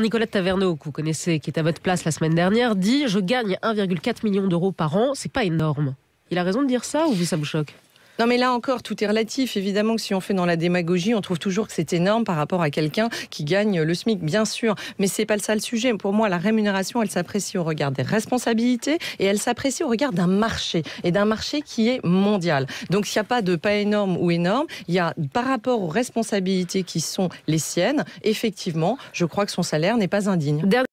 Nicolas Taverneau, que vous connaissez, qui est à votre place la semaine dernière, dit Je gagne 1,4 million d'euros par an, c'est pas énorme. Il a raison de dire ça ou ça vous choque? Non, mais là encore, tout est relatif. Évidemment que si on fait dans la démagogie, on trouve toujours que c'est énorme par rapport à quelqu'un qui gagne le SMIC, bien sûr. Mais c'est pas le sujet. Pour moi, la rémunération, elle s'apprécie au regard des responsabilités et elle s'apprécie au regard d'un marché et d'un marché qui est mondial. Donc, il n'y a pas de pas énorme ou énorme. Il y a par rapport aux responsabilités qui sont les siennes, effectivement, je crois que son salaire n'est pas indigne.